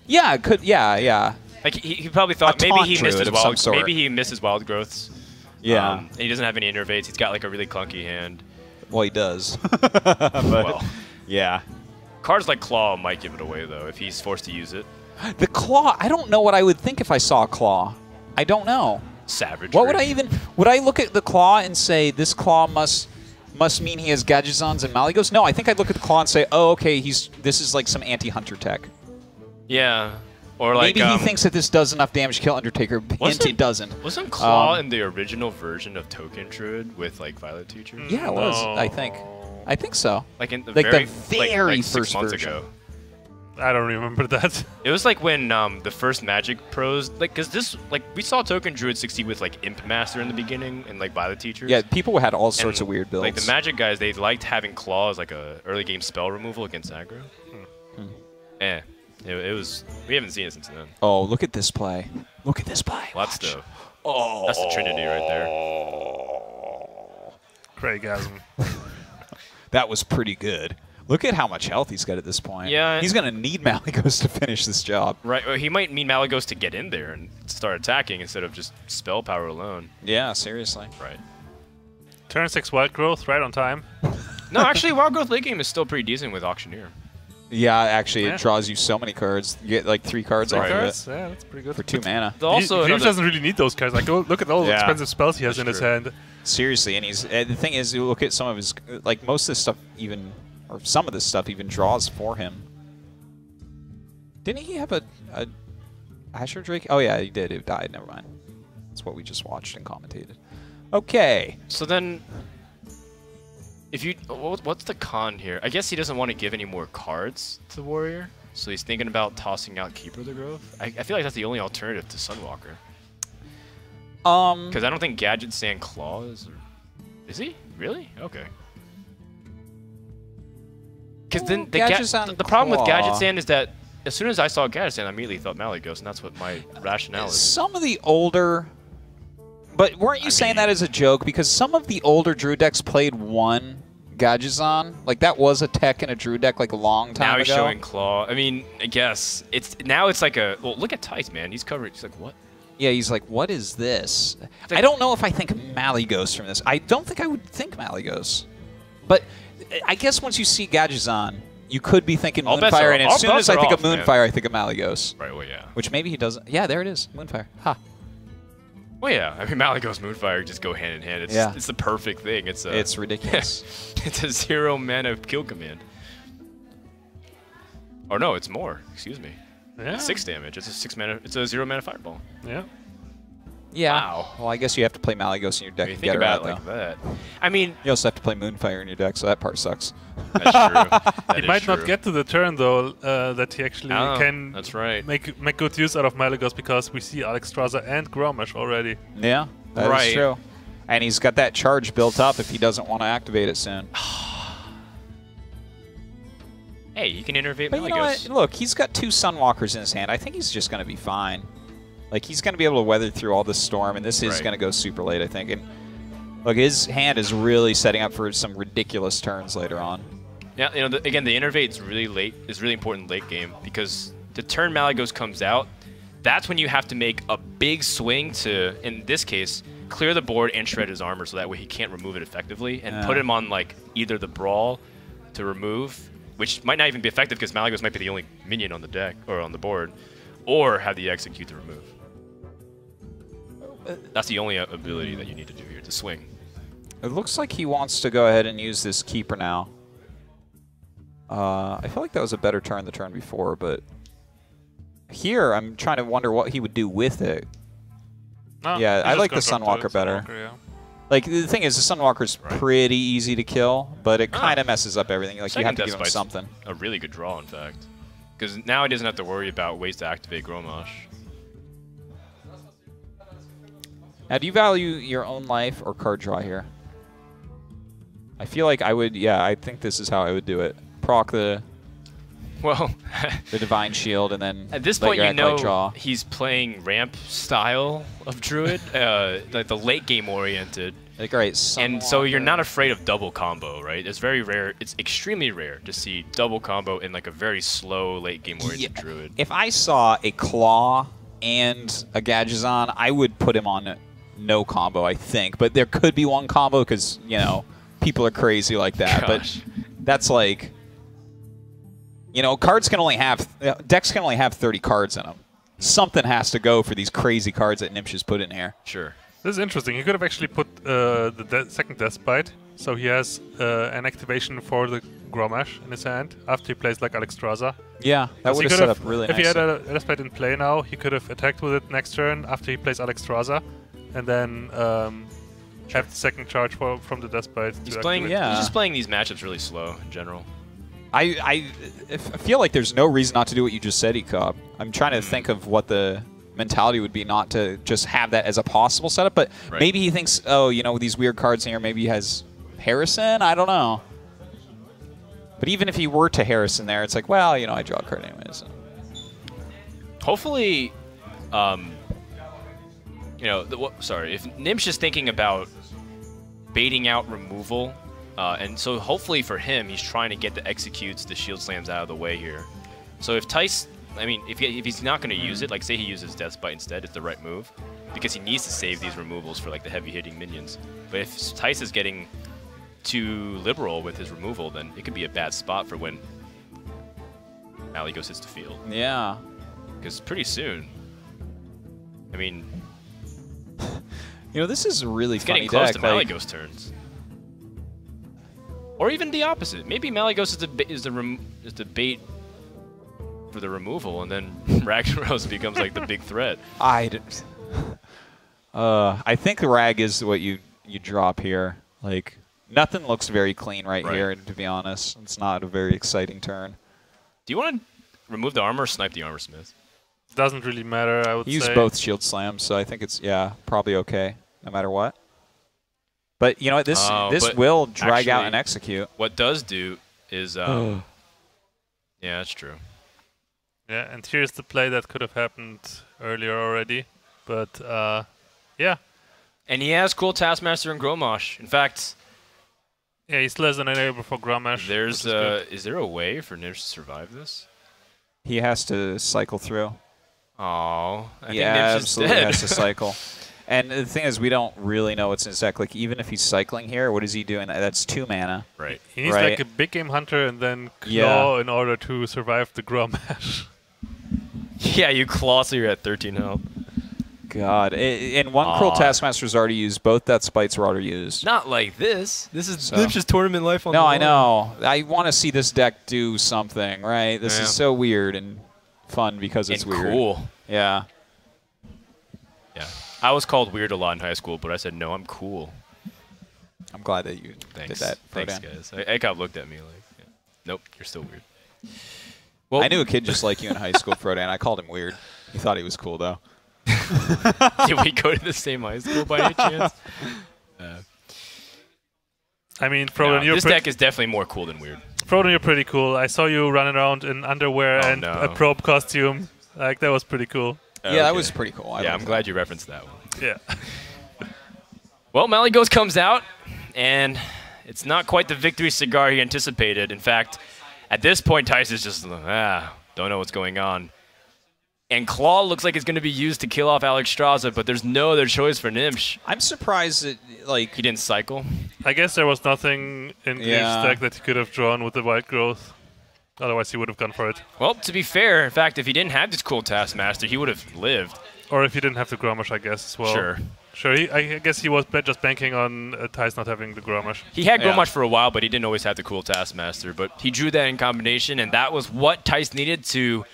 yeah, could. Yeah, yeah.
Like he, he probably thought maybe he missed his wild
sort.
maybe he missed his wild growths.
Yeah.
Um, and he doesn't have any innervates. He's got like a really clunky hand.
well, he does. but,
Well.
yeah.
Cards like Claw might give it away though if he's forced to use it.
The claw. I don't know what I would think if I saw a claw. I don't know.
Savage.
What would I even? Would I look at the claw and say this claw must must mean he has Gadgetzans and Malygos? No, I think I'd look at the claw and say, oh, okay, he's this is like some anti-hunter tech.
Yeah. Or like
Maybe
um,
he thinks that this does enough damage to kill Undertaker. Hint, it doesn't.
Wasn't Claw
Um,
in the original version of Token Druid with like Violet Teacher?
Yeah, it was. I think. I think so.
Like in the
Like the
very, like- like,
first
six months
version.
ago.
I don't remember that.
It was like when um, the first Magic pros, like, cause this, like, we saw Token Druid succeed with like Imp Master in the beginning and like by the Teachers.
Yeah, people had all sorts
And,
of weird builds.
Like the Magic guys, they liked having Claw as like a early game spell removal against aggro.
Hmm.
Eh, it, it was. We haven't seen it since then.
oh, look at this play. Look at this play.
Lots
Watch.
of.
Oh,
That's the Trinity right there.
Craigasm.
That was pretty good. Look at how much health he's got at this point.
Yeah.
He's going to need Malygos to finish this job.
Right, or he might need Malygos to get in there and start attacking instead of just spell power alone.
Yeah, seriously.
Right.
Turn 6 wild growth, right on time.
No, actually, Wild Growth late game is still pretty decent with Auctioneer.
Yeah, actually,
Yeah.
it draws you so many cards. You get like three cards
Three
off
cards?
of
Yeah, that's pretty good.
for two mana.
Though also,
he, he doesn't really need those cards. Like, go look at all the
Yeah.
expensive spells he has
That's
in his hand.
Seriously, and he's and the thing is, you look at some of his like most of this stuff even or some of this stuff even draws for him. Didn't he have a, a Azure Drake? Oh yeah, he did. It died. Never mind. That's what we just watched and commentated. Okay.
So then, if you, what's the con here? I guess he doesn't want to give any more cards to the Warrior, so he's thinking about tossing out Keeper of the Grove. I, I feel like that's the only alternative to Sunwalker,
Um.
because I don't think Gadgetzan Claw is. Is he really? Okay. Because then the, the, the problem with Gadgetzan is that as soon as I saw Gadgetzan, I immediately thought Malygos, and that's what my rationale is.
Some of the older, but weren't you
I
saying
mean-
that as a joke? Because some of the older Drew decks played one Gadgetzan. Like that was a tech in a Drew deck like a long time ago.
Now
ago.
he's showing Claw. I mean, I guess it's now it's like a well. Look at Thijs, man. He's covered. He's like, what?
Yeah, he's like, what is this? I don't know if I think Malygos from this. I don't think I would think Malygos. But I guess once you see Gadgetzan, you could be thinking
All
Moonfire,
are-
and as soon as I think
off,
of
man.
Moonfire, I think of Malygos.
Right. Well, yeah.
Which maybe he doesn't. Yeah, there it is. Moonfire. Ha.
Well, yeah. I mean, Malygos Moonfire just go hand in hand. It's
Yeah.
it's the perfect thing. It's a
It's ridiculous.
it's a zero mana kill command. Or no, it's more. Excuse me.
Yeah.
Six damage. It's a six mana. It's a zero mana fireball.
Yeah.
Yeah.
Wow.
Well, I guess you have to play Malygos in your deck
When you
to get her
about
out,
it like
though.
that. I mean,
You also have to play Moonfire in your deck, so that part sucks.
that's true. That
He
is
might not get to the turn though uh, that he actually
Oh,
can
that's right.
make make good use out of Malygos because we see Alexstrasza and Grommash already.
Yeah, that is
Right.
true. And he's got that charge built up if he doesn't want to activate it soon.
Hey, you can innervate
But you know what? Look, he's got two Sunwalkers in his hand. I think he's just going to be fine. Like, he's going to be able to weather through all this storm, and this is
Right.
going to go super late, I think. And look, his hand is really setting up for some ridiculous turns later on.
Yeah, you know, the, again, the innervate is really late. is really important late game because the turn Malygos comes out, that's when you have to make a big swing to, in this case, clear the board and shred his armor so that way he can't remove it effectively and put him on like either the brawl to remove, which might not even be effective because Malygos might be the only minion on the deck or on the board, or have the execute to remove. That's the only ability that you need to do here to swing.
It looks like he wants to go ahead and use this Keeper now. Uh, I feel like that was a better turn the turn before, but here I'm trying to wonder what he would do with it.
No,
Yeah, I like the
gonna
Sunwalker better.
Sunwalker, yeah.
Like the thing is, the Sunwalker's
Right.
pretty easy to kill, but it
Ah.
kind of messes up everything. Like you have to give him something.
A really good draw, in fact. Because now he doesn't have to worry about ways to activate Grommash.
Now, do you value your own life or card draw here? I feel like I would. Yeah, I think this is how I would do it. Proc the
Well,
the divine shield, and then
at this point, you know he's playing ramp style of Druid, uh, like the late game oriented.
Like, right,
And so you're not afraid of double combo, right? It's very rare. It's extremely rare to see double combo in like a very slow late game oriented
Yeah.
Druid.
If I saw a claw and a Gadgetzan, I would put him on no combo, I think. But there could be one combo because, you know, people are crazy like that.
Gosh.
But that's like, you know, cards can only have, uh, decks can only have 30 cards in them. Something has to go for these crazy cards that Gnimsh has put in here.
Sure.
This is interesting. He could have actually put uh, the de second Death Bite, so he has uh, an activation for the Grommash in his hand after he plays like Alexstrasza.
Yeah, that would have set up really
If
nice.
he had a Death Bite in play now, he could have attacked with it next turn after he plays Alexstrasza, and then um, have the second charge for, from the Death Bite.
He's
to
playing.
activate.
Yeah.
He's just playing these matchups really slow in general.
I, I, if- I feel like there's no reason not to do what you just said, Ekop. I'm trying to think of what the mentality would be not to just have that as a possible setup, but
Right.
maybe he thinks, oh, you know, these weird cards here, maybe he has Harrison? I don't know. But even if he were to Harrison there, it's like, well, you know, I draw a card anyways.
Hopefully, um, you know, the, sorry, if Gnimsh is thinking about baiting out removal, uh, and so hopefully for him, he's trying to get the executes, the shield slams out of the way here. So if Thijs, I mean, if, he, if he's not going to use it, like say he uses Death Bite instead, it's the right move, because he needs to save these removals for like the heavy hitting minions. But if Thijs is getting too liberal with his removal, then it could be a bad spot for when Malygos hits the field.
Yeah.
Because pretty soon, I mean,
You know, this is really
it's
funny
getting close
deck.
to
like-
Malygos turns. Or even the opposite. Maybe Malygos is the is the rem- is the bait for the removal, and then Ragnaros becomes like the big threat.
I, d- uh, I think the rag is what you you drop here. Like nothing looks very clean right,
Right.
here. To be honest, it's not a very exciting turn.
Do you want to remove the armor or snipe the armor smith?
Doesn't really matter, I would
He used
say.
both shield slams, so I think it's yeah probably okay no matter what. But you know what? This
Oh,
this will drag out and execute.
What does do is, um, yeah, that's true.
Yeah, and here's the play that could have happened earlier already. But uh, yeah,
And he has Cruel Taskmaster and Grommash. In fact,
yeah, he's less than enable for Grommash.
there's
is
uh, is there a way for Gnimsh to survive this?
He has to cycle through.
Oh, I
yeah,
think Gnimsh
absolutely
dead.
has to cycle. And the thing is, we don't really know what's in his deck. Like, even if he's cycling here, what is he doing? That's two mana.
right.
he needs
right.
like a big game hunter and then claw
Yeah.
in order to survive the Grommash.
Yeah, you claw so you're at 13 health.
God. I- And one Cruel
Aw.
Taskmaster's already used. Both Death's Bites were already used.
Not like this. This is
So-
Gnimsh's tournament life on the
No,
I
know. I want to see this deck do something, right? This
Yeah.
is so weird and fun because it's
and
weird.
cool.
Yeah.
Yeah. I was called weird a lot in high school, but I said no, I'm cool.
I'm glad that you
Thanks.
did that.
Thanks,
Frodan.
guys. I, Ekop looked at me like, yeah. nope, you're still weird. Well,
I knew a kid just like you in high school, Frodan. I called him weird. He thought he was cool, though.
Did we go to the same high school by any chance? Uh,
I mean,
no,
Frodan, you're
this
pre-
deck is definitely more cool than weird.
Frodan, you're pretty cool. I saw you running around in underwear
Oh,
and
no.
a probe costume. Like that was pretty cool.
Yeah, that was pretty cool. I
Yeah, I'm glad you referenced that one.
Yeah.
Well, Malygos comes out, and it's not quite the victory cigar he anticipated. In fact, at this point, Thijs is just, ah, don't know what's going on. And Claw looks like it's going to be used to kill off Alexstrasza, but there's no other choice for Gnimsh.
I'm surprised that, like,
He didn't cycle.
I guess there was nothing in
Yeah.
his deck that he could have drawn with the white growth. Otherwise, he would have gone for it.
Well, to be fair, in fact, if he didn't have this Cruel Taskmaster, he would have lived.
Or if he didn't have the Grommash, I guess as well.
Sure.
Sure. He, I guess he was just banking on uh, Ty's not having the Grommash.
He had
Yeah.
For a while, but he didn't always have the Cruel Taskmaster. But he drew that in combination, and that was what Thijs needed to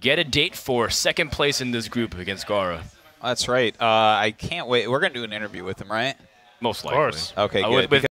get a date for second place in this group against Gaara.
that's right. Uh, I can't wait. We're going to do an interview with him, right?
Most
Of
likely.
course.
Okay,
Uh,
good.
with- with